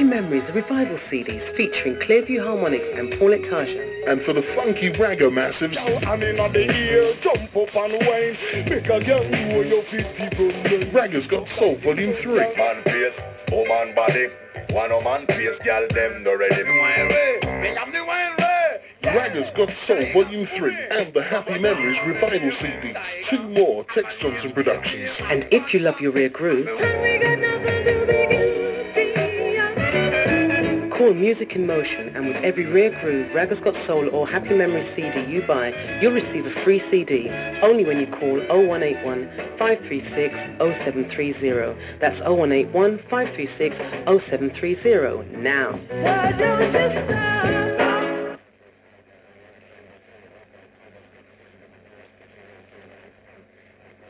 Happy Memories, the revival CDs featuring Clearview Harmonics and Paul Taja. And for the funky ragga massives, I'm in on the ear, jump up and whine, make a girl know your feet Ragga's Got Soul Volume 3. Man face, woman body, one man face, girl them no ready. Ragga's Got Soul Volume 3 and the Happy Memories Revival CDs. Two more Tex Johnson productions. And if you love your rare grooves, Music in Motion and with every rare groove, Ragga's Got Soul or Happy Memories CD you buy, you'll receive a free CD only when you call 0181 536 0730. That's 0181 536 0730 now.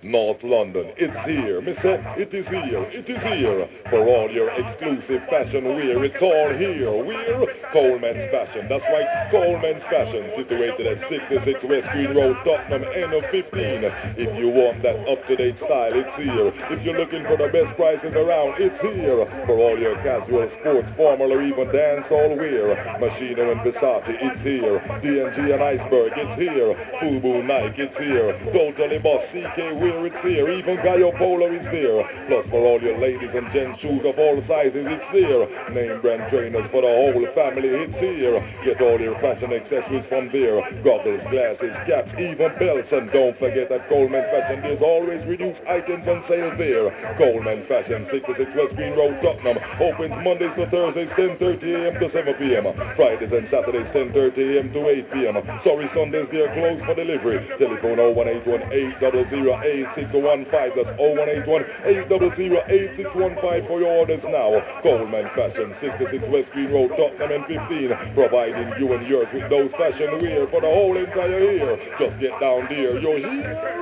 North London, it's here. Me it is here, it is here. For all your exclusive fashion wear, it's all here. We're Coleman's Fashion. That's right, Coleman's Fashion, situated at 66 West Green Road, Tottenham, N15. If you want that up-to-date style, it's here. If you're looking for the best prices around, it's here. For all your casual, sports, formal, or even dance dancehall wear, Moschino and Versace, it's here. D&G and Iceberg, it's here. Fubu Nike, it's here. Totally Boss, CK Wear, it's here. Even Gallo Polo is there. Plus for all your ladies and gents shoes of all sizes, it's there. Name brand trainers for the whole family, it's here. Get all your fashion accessories from there. Goggles, glasses, caps, even belts. And don't forget that Coleman Fashion, there's always reduced items on sale there. Coleman Fashion, 66 West Green Road, Tottenham. Opens Mondays to Thursdays, 10.30 a.m. to 7 p.m. Fridays and Saturdays, 10.30 a.m. to 8 p.m. Sorry, Sundays, they're closed for delivery. Telephone 0181 8615. That's 0181 8615 for your orders now. Coleman Fashion, 66 West Green Road, Tottenham and 15. Providing you and yours with those fashion wear for the whole entire year. Just get down there. You're here.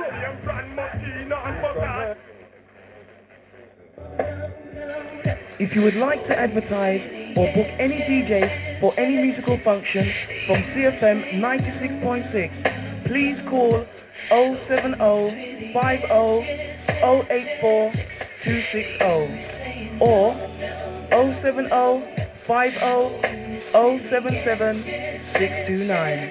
If you would like to advertise or book any DJs for any musical function from CFM 96.6, please call 070 50 084 260 or 070 50 077 629.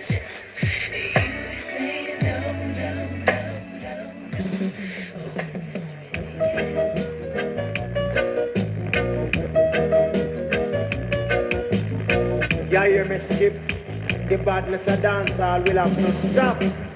You hear me skip? The badness of dancehall will have to stop.